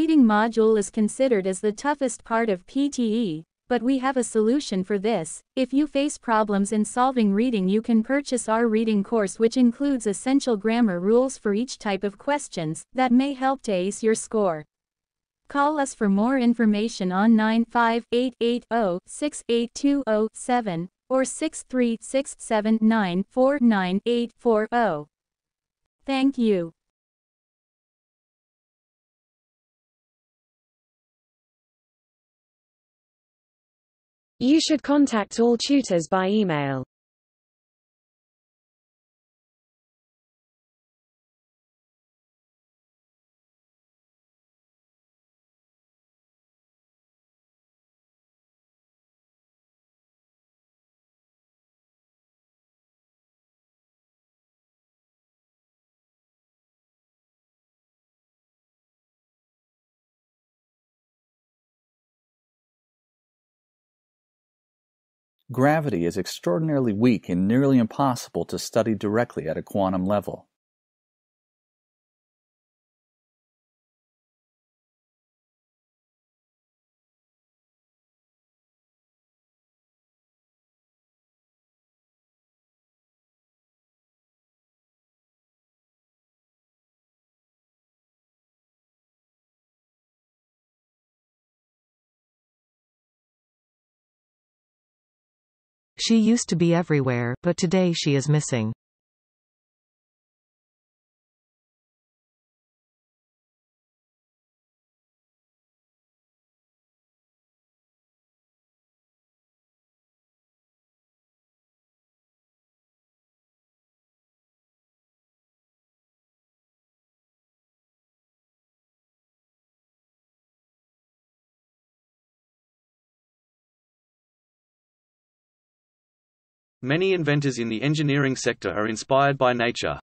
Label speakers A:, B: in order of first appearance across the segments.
A: reading module is considered as the toughest part of PTE, but we have a solution for this. If you face problems in solving reading, you can purchase our reading course, which includes essential grammar rules for each type of questions that may help to ace your score. Call us for more information on 95880-68207 or 63679498840. Thank you.
B: You should contact all tutors by email.
C: Gravity is extraordinarily weak and nearly impossible to study directly at a quantum level.
D: She used to be everywhere, but today she is missing.
E: Many inventors in the engineering sector are inspired by nature.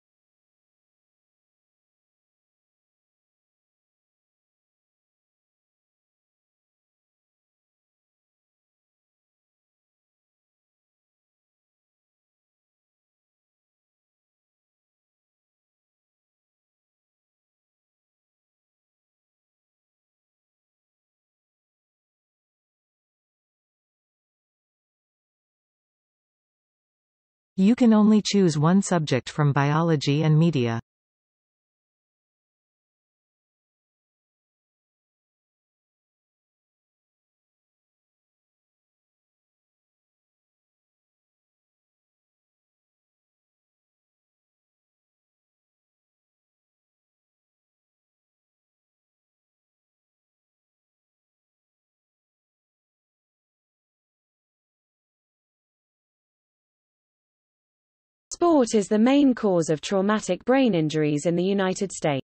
D: You can only choose one subject from biology and media.
B: Sport is the main cause of traumatic brain injuries in the United States.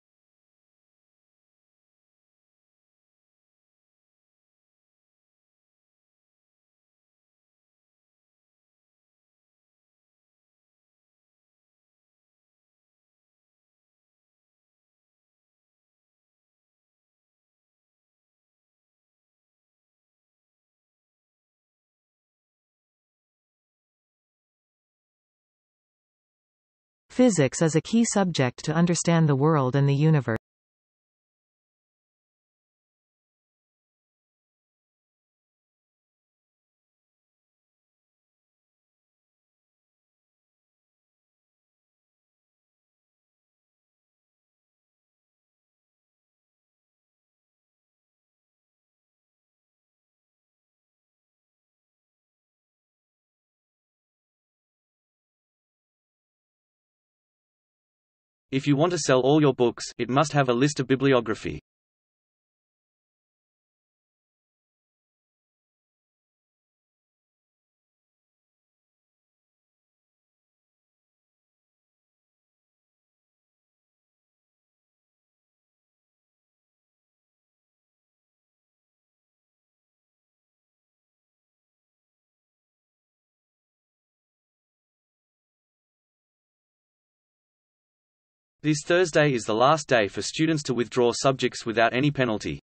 D: Physics is a key subject to understand the world and the universe.
E: If you want to sell all your books, it must have a list of bibliography. This Thursday is the last day for students to withdraw subjects without any penalty.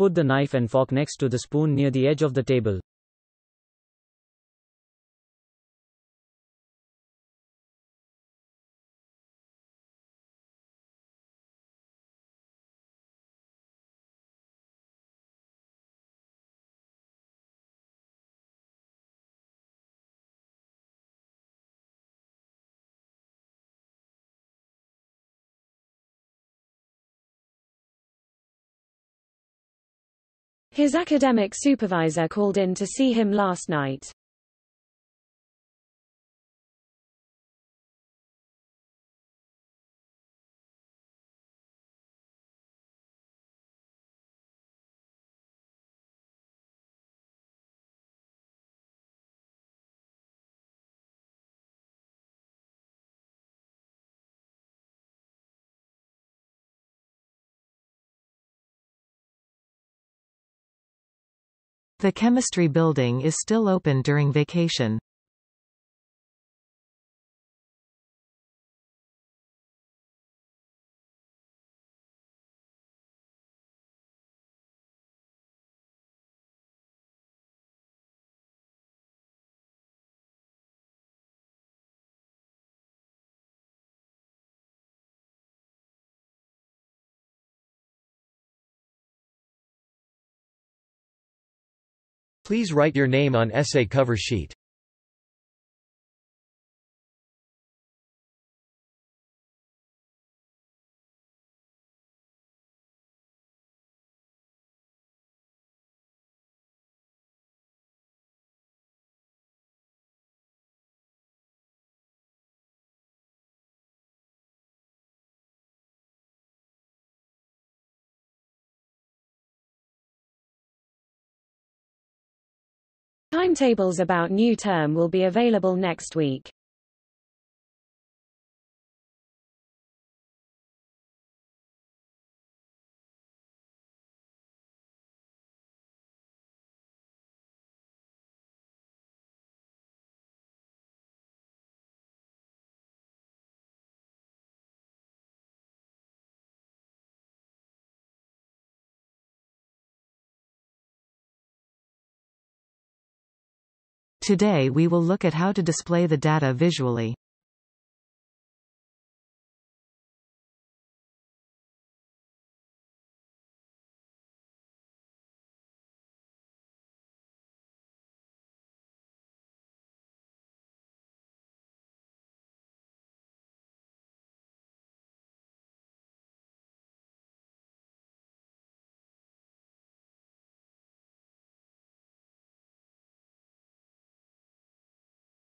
F: Put the knife and fork next to the spoon near the edge of the table.
B: His academic supervisor called in to see him last night.
D: The chemistry building is still open during vacation.
G: Please write your name on essay cover sheet.
B: Timetables about new term will be available next week.
D: Today we will look at how to display the data visually.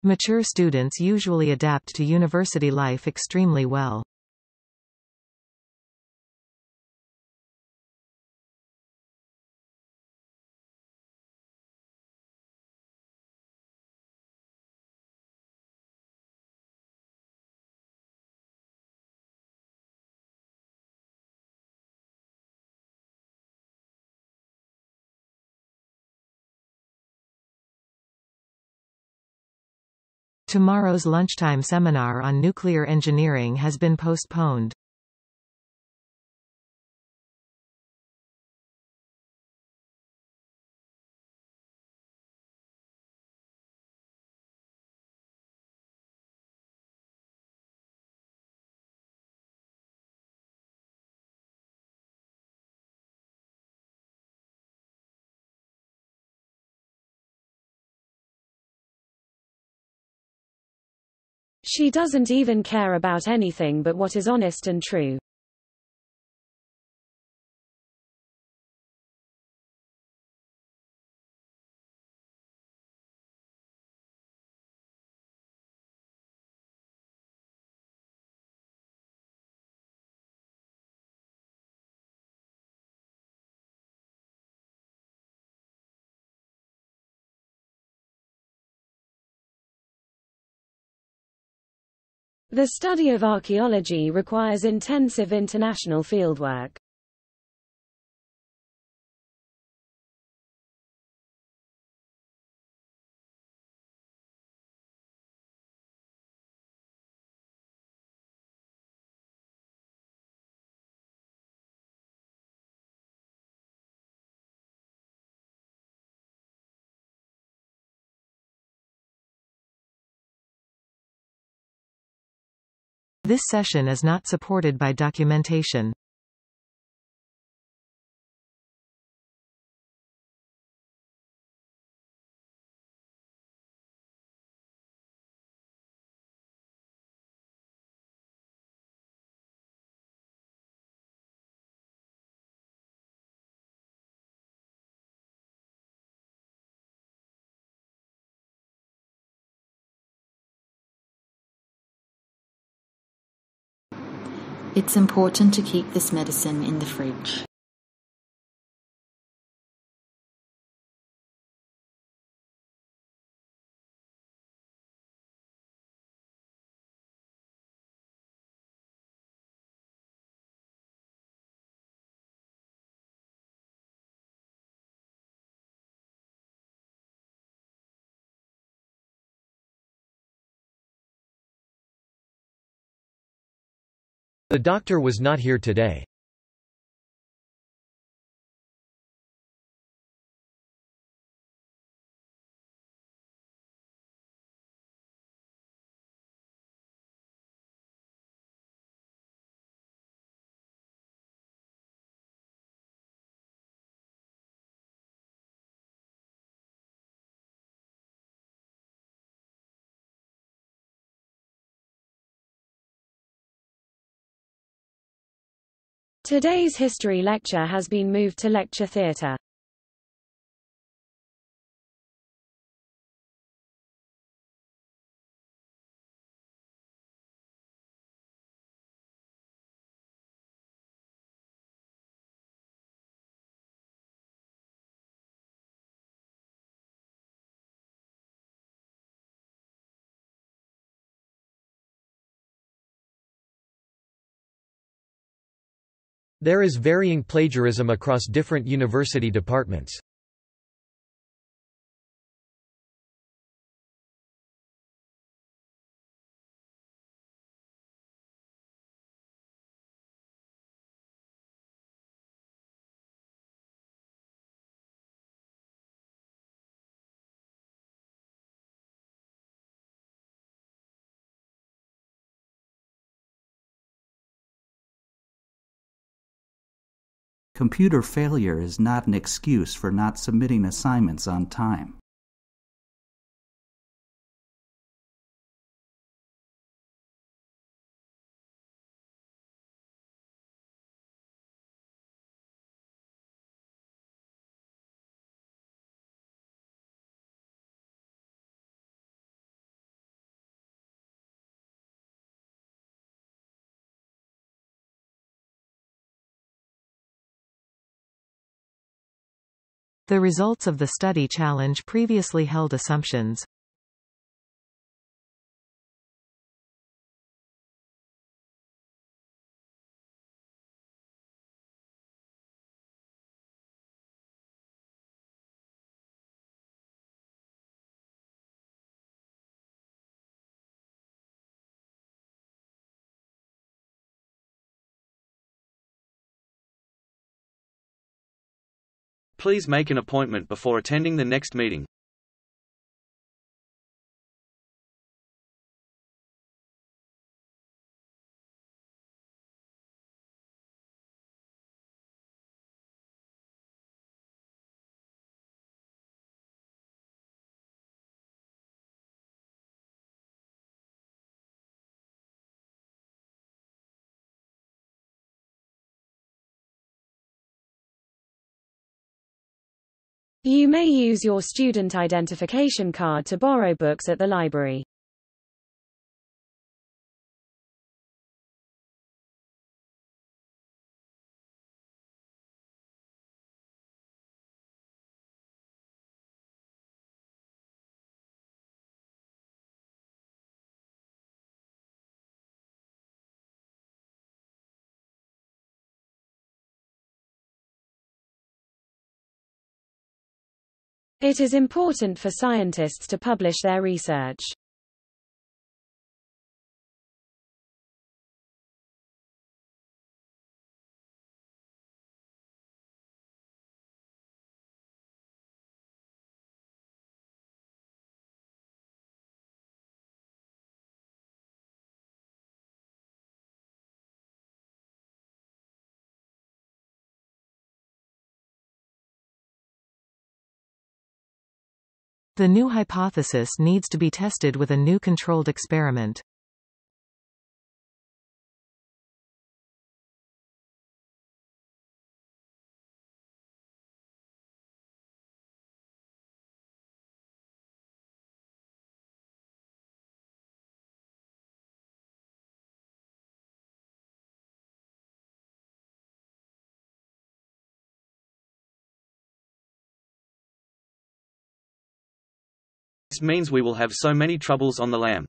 D: Mature students usually adapt to university life extremely well. Tomorrow's lunchtime seminar on nuclear engineering has been postponed.
B: She doesn't even care about anything but what is honest and true. The study of archaeology requires intensive international fieldwork.
D: This session is not supported by documentation.
H: It's important to keep this medicine in the fridge.
G: The doctor was not here today.
B: Today's history lecture has been moved to lecture theatre.
G: There is varying plagiarism across different university departments.
I: Computer failure is not an excuse for not submitting assignments on time.
D: The results of the study challenge previously held assumptions.
E: Please make an appointment before attending the next meeting.
B: You may use your student identification card to borrow books at the library. It is important for scientists to publish their research.
D: The new hypothesis needs to be tested with a new controlled experiment.
E: Means we will have so many troubles on the lam.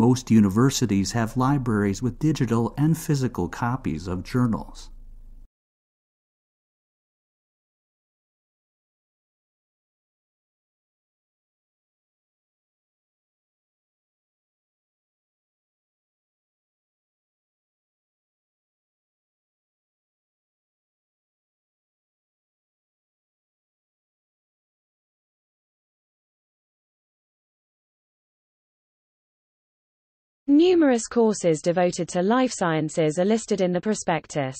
I: Most universities have libraries with digital and physical copies of journals.
B: Numerous courses devoted to life sciences are listed in the prospectus.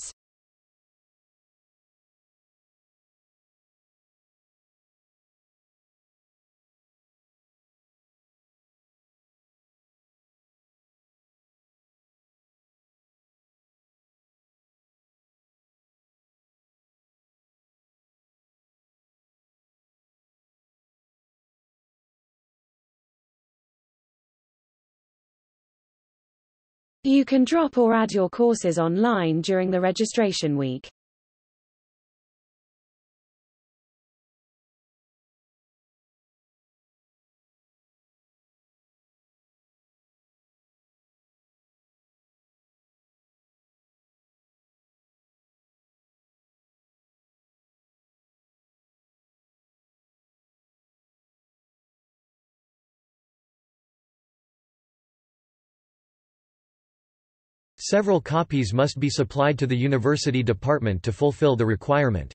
B: You can drop or add your courses online during the registration week.
G: Several copies must be supplied to the university department to fulfill the requirement.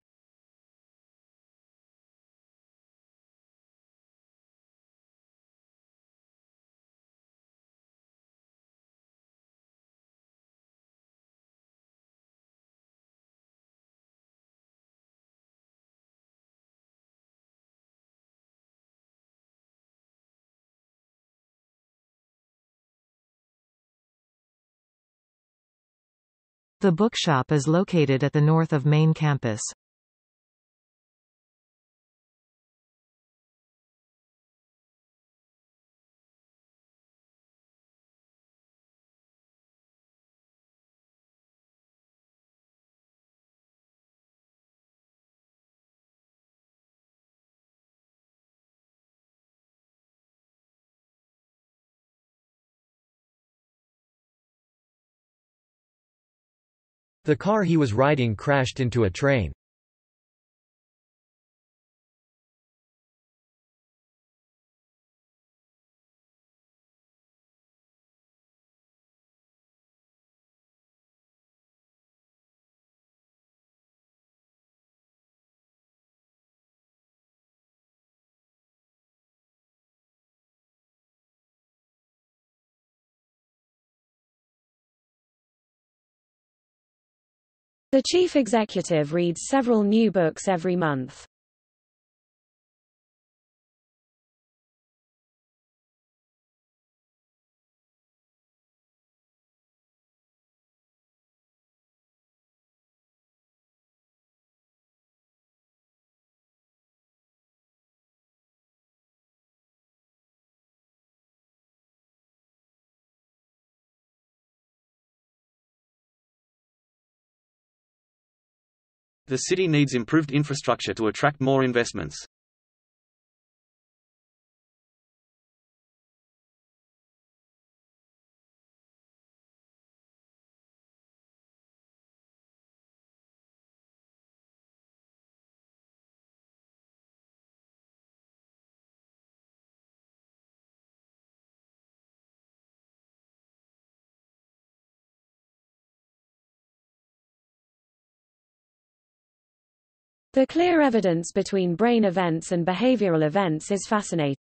D: The bookshop is located at the north of main campus.
G: The car he was riding crashed into a train.
B: The chief executive reads several new books every month.
E: The city needs improved infrastructure to attract more investments.
B: The clear evidence between brain events and behavioral events is fascinating.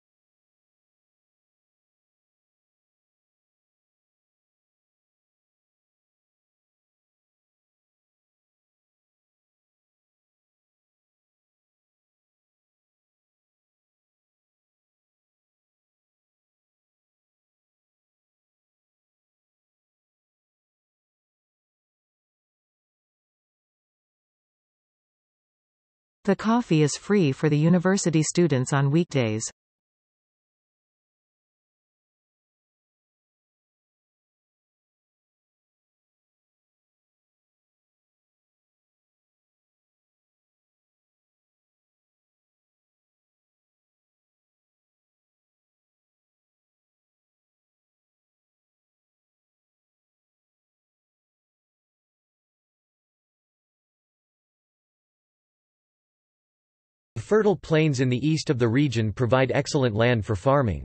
D: The coffee is free for the university students on weekdays.
G: Fertile plains in the east of the region provide excellent land for farming.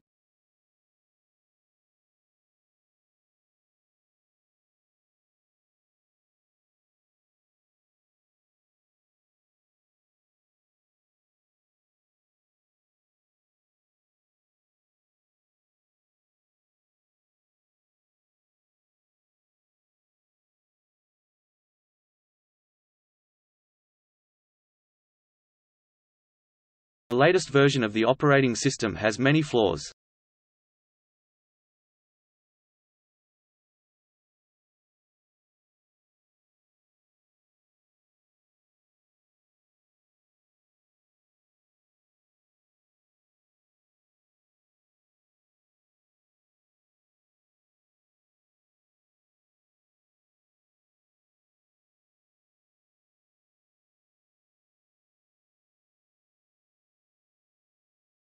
E: Latest version of the operating system has many flaws.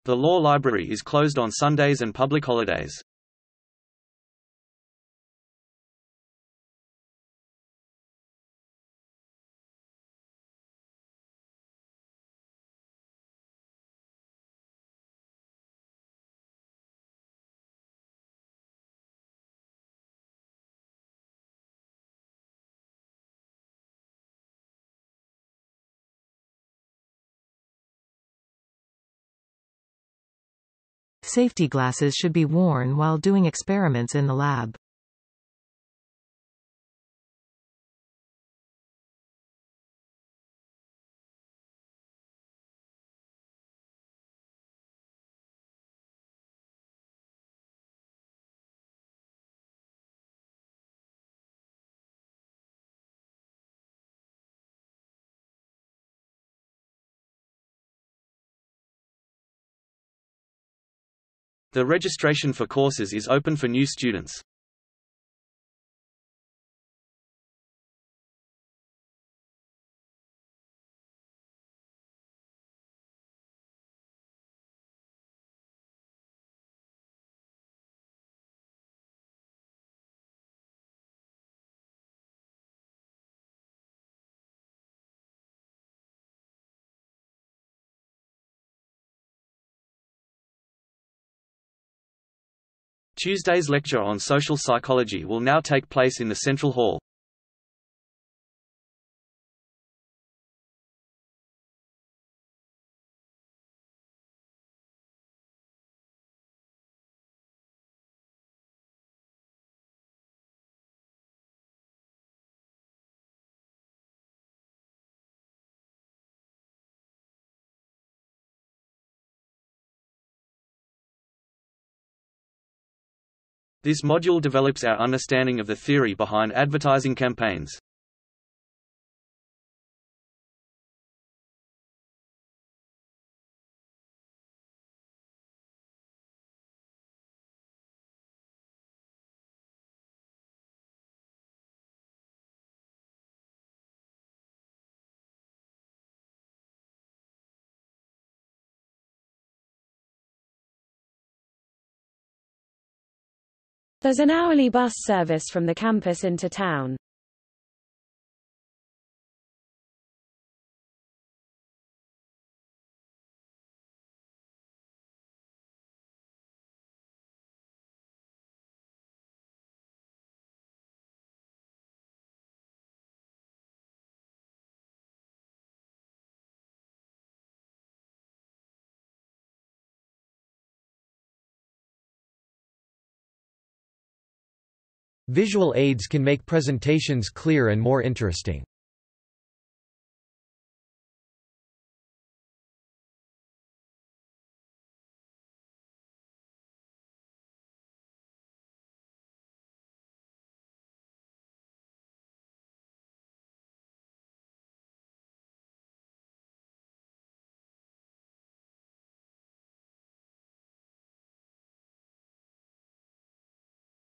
E: The law library is closed on Sundays and public holidays.
D: Safety glasses should be worn while doing experiments in the lab.
E: The registration for courses is open for new students. Tuesday's lecture on social psychology will now take place in the Central Hall. This module develops our understanding of the theory behind advertising campaigns.
B: There's an hourly bus service from the campus into town.
G: Visual aids can make presentations clear and more interesting.